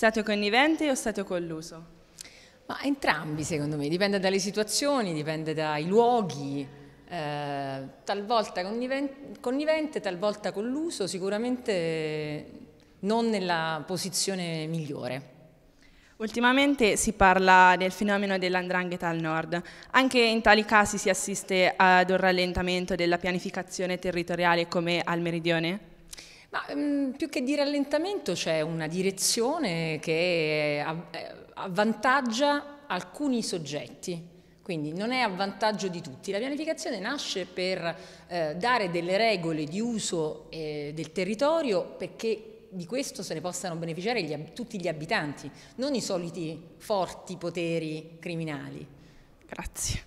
Stato connivente o stato colluso? Ma entrambi secondo me, dipende dalle situazioni, dipende dai luoghi, eh, talvolta connivente, talvolta colluso, sicuramente non nella posizione migliore. Ultimamente si parla del fenomeno dell'andrangheta al nord. Anche in tali casi si assiste ad un rallentamento della pianificazione territoriale come al meridione? Ma, um, più che di rallentamento c'è una direzione che avvantaggia alcuni soggetti, quindi non è a vantaggio di tutti. La pianificazione nasce per eh, dare delle regole di uso eh, del territorio perché di questo se ne possano beneficiare gli, tutti gli abitanti, non i soliti forti poteri criminali. Grazie.